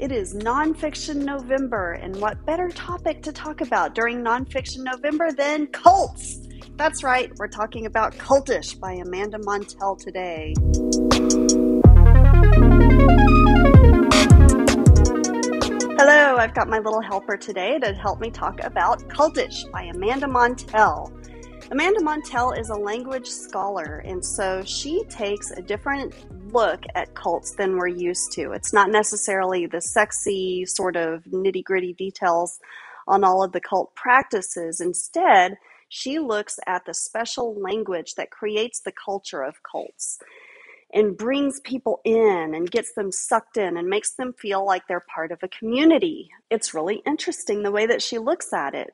It is Nonfiction November, and what better topic to talk about during Nonfiction November than cults? That's right, we're talking about Cultish by Amanda Montell today. Hello, I've got my little helper today to help me talk about Cultish by Amanda Montell. Amanda Montell is a language scholar, and so she takes a different look at cults than we're used to. It's not necessarily the sexy, sort of nitty gritty details on all of the cult practices. Instead, she looks at the special language that creates the culture of cults and brings people in and gets them sucked in and makes them feel like they're part of a community. It's really interesting the way that she looks at it.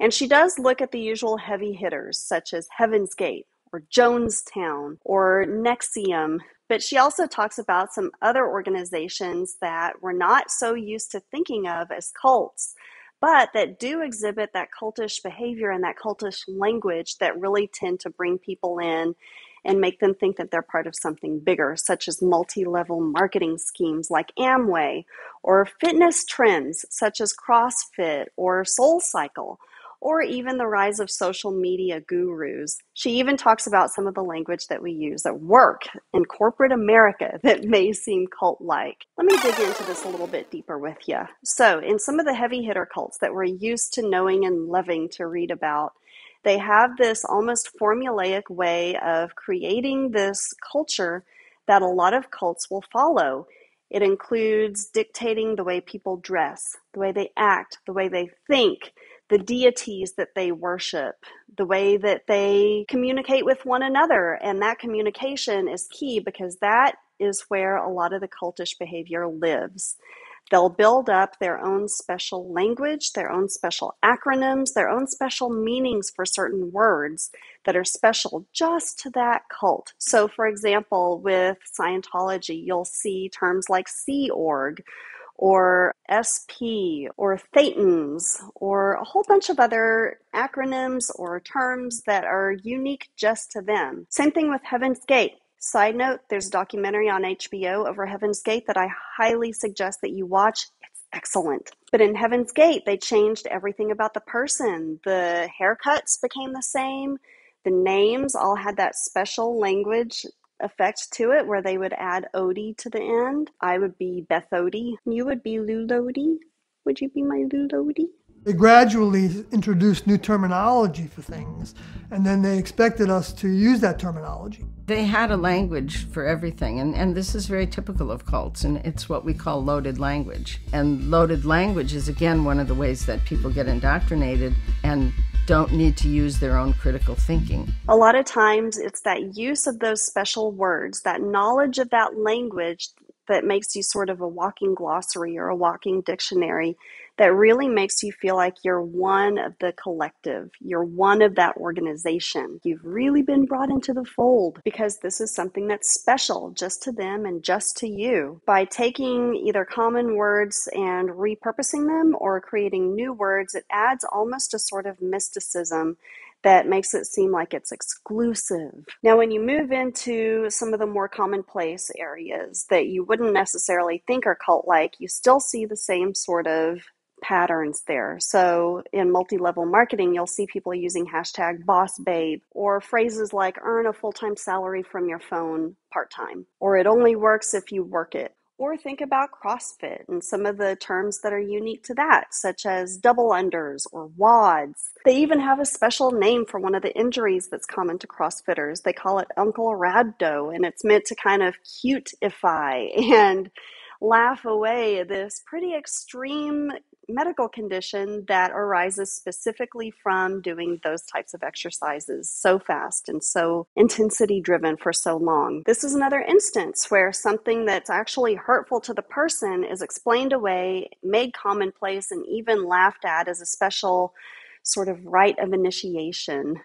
And she does look at the usual heavy hitters, such as Heaven's Gate or Jonestown or NXIVM. but she also talks about some other organizations that we're not so used to thinking of as cults, but that do exhibit that cultish behavior and that cultish language that really tend to bring people in and make them think that they're part of something bigger, such as multi level marketing schemes like Amway, or fitness trends such as CrossFit or SoulCycle or even the rise of social media gurus. She even talks about some of the language that we use at work in corporate America that may seem cult like. Let me dig into this a little bit deeper with you. So, in some of the heavy hitter cults that we're used to knowing and loving to read about, they have this almost formulaic way of creating this culture that a lot of cults will follow. It includes dictating the way people dress, the way they act, the way they think, the deities that they worship, the way that they communicate with one another. And that communication is key because that is where a lot of the cultish behavior lives. They'll build up their own special language, their own special acronyms, their own special meanings for certain words that are special just to that cult. So, for example, with Scientology, you'll see terms like Sea Org or SP or Thetans or a whole bunch of other acronyms or terms that are unique just to them. Same thing with Heaven's Gate. Side note, there's a documentary on HBO over Heaven's Gate that I highly suggest that you watch. It's excellent. But in Heaven's Gate, they changed everything about the person. The haircuts became the same. The names all had that special language effect to it where they would add Odie to the end. I would be Beth Odie. You would be Lulodie. Would you be my Lulodie? They gradually introduced new terminology for things, and then they expected us to use that terminology. They had a language for everything, and, and this is very typical of cults, and it's what we call loaded language. And loaded language is, again, one of the ways that people get indoctrinated and don't need to use their own critical thinking. A lot of times it's that use of those special words, that knowledge of that language that makes you sort of a walking glossary or a walking dictionary that really makes you feel like you're one of the collective. You're one of that organization. You've really been brought into the fold because this is something that's special just to them and just to you. By taking either common words and repurposing them or creating new words, it adds almost a sort of mysticism that makes it seem like it's exclusive. Now, when you move into some of the more commonplace areas that you wouldn't necessarily think are cult like, you still see the same sort of patterns there. So in multi-level marketing, you'll see people using hashtag boss babe or phrases like earn a full-time salary from your phone part-time or it only works if you work it. Or think about CrossFit and some of the terms that are unique to that, such as double unders or WODs. They even have a special name for one of the injuries that's common to CrossFitters. They call it Uncle Rhabdo, and it's meant to kind of cuteify and laugh away this pretty extreme medical condition that arises specifically from doing those types of exercises so fast and so intensity driven for so long. This is another instance where something that's actually hurtful to the person is explained away, made commonplace, and even laughed at as a special sort of rite of initiation.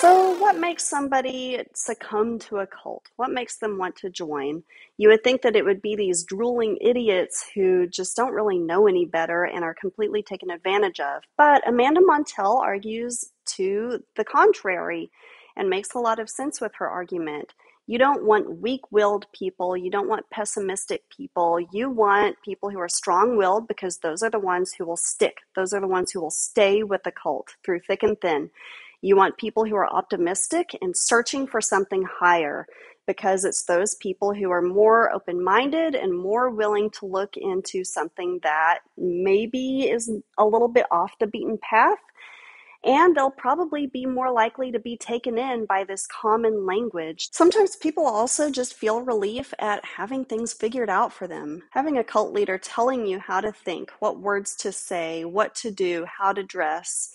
So, what makes somebody succumb to a cult? What makes them want to join? You would think that it would be these drooling idiots who just don't really know any better and are completely taken advantage of. But Amanda Montell argues to the contrary and makes a lot of sense with her argument. You don't want weak willed people. You don't want pessimistic people. You want people who are strong willed because those are the ones who will stick. Those are the ones who will stay with the cult through thick and thin. You want people who are optimistic and searching for something higher because it's those people who are more open minded and more willing to look into something that maybe is a little bit off the beaten path and they'll probably be more likely to be taken in by this common language. Sometimes people also just feel relief at having things figured out for them. Having a cult leader telling you how to think, what words to say, what to do, how to dress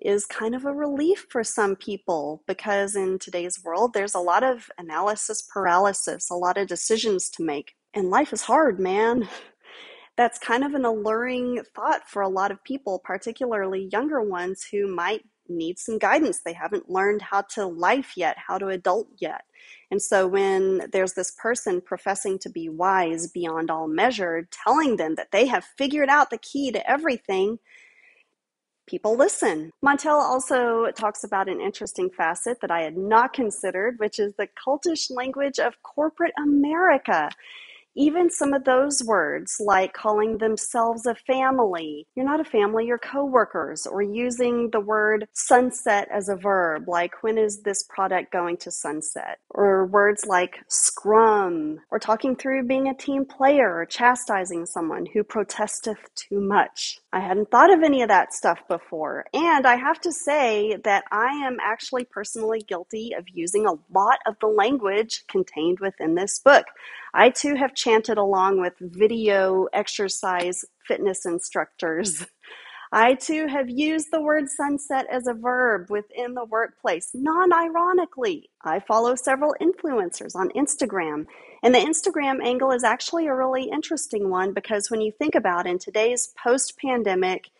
is kind of a relief for some people because in today's world there's a lot of analysis paralysis, a lot of decisions to make. And life is hard, man. that's kind of an alluring thought for a lot of people, particularly younger ones who might need some guidance. They haven't learned how to life yet, how to adult yet. And so when there's this person professing to be wise beyond all measure, telling them that they have figured out the key to everything, people listen. Montell also talks about an interesting facet that I had not considered, which is the cultish language of corporate America. Even some of those words like calling themselves a family you're not a family you're coworkers or using the word sunset as a verb like when is this product going to sunset? or words like scrum or talking through being a team player or chastising someone who protesteth too much i hadn't thought of any of that stuff before and i have to say that i am actually personally guilty of using a lot of the language contained within this book I too have chanted along with video exercise fitness instructors. I too have used the word sunset as a verb within the workplace, non ironically. I follow several influencers on Instagram, and the Instagram angle is actually a really interesting one because when you think about in today's post pandemic,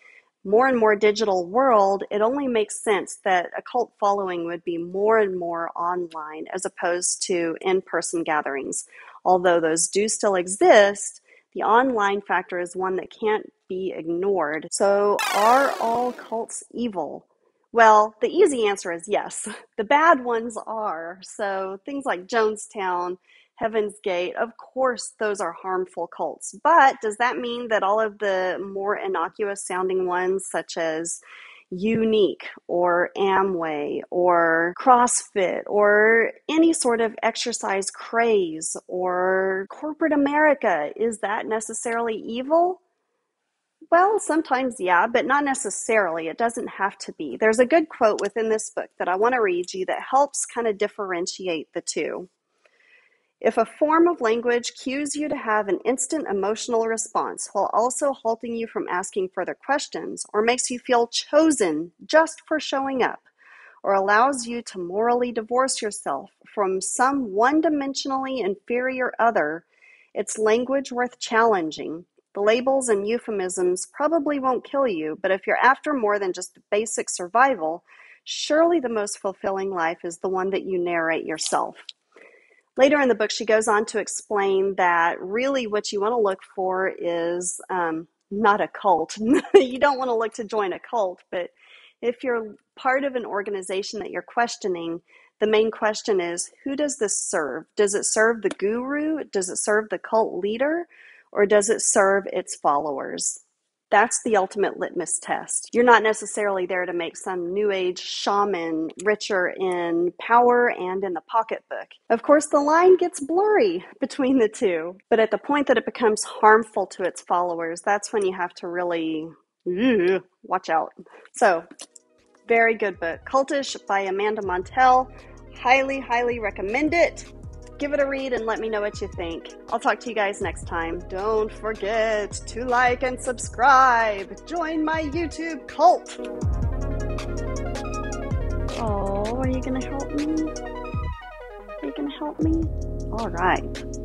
more and more digital world, it only makes sense that a cult following would be more and more online as opposed to in person gatherings although those do still exist, the online factor is one that can't be ignored. So, are all cults evil? Well, the easy answer is yes. The bad ones are. So, things like Jonestown, Heaven's Gate, of course, those are harmful cults. But does that mean that all of the more innocuous sounding ones, such as Younique or Amway or CrossFit or any sort of exercise craze or corporate America, is that necessarily evil? Well, sometimes, yeah, but not necessarily. It doesn't have to be. There's a good quote within this book that I want to read you that helps kind of differentiate the two. If a form of language cues you to have an instant emotional response while also halting you from asking further questions, or makes you feel chosen just for showing up, or allows you to morally divorce yourself from some one dimensionally inferior other, it's language worth challenging. The labels and euphemisms probably won't kill you, but if you're after more than just basic survival, surely the most fulfilling life is the one that you narrate yourself. Later in the book, she goes on to explain that really what you want to look for is um, not a cult. you don't want to look to join a cult, but if you're part of an organization that you're questioning, the main question is who does this serve? Does it serve the guru? Does it serve the cult leader? Or does it serve its followers? That's the ultimate litmus test. You're not necessarily there to make some new age shaman richer in power and in the pocketbook. Of course, the line gets blurry between the two, but at the point that it becomes harmful to its followers, that's when you have to really watch out. So, very good book. Cultish by Amanda Montell. Highly, highly recommend it give it a read and let me know what you think. I'll talk to you guys next time. Don't forget to like and subscribe. Join my YouTube cult. Oh, are you going to help me? Are you going to help me? All right.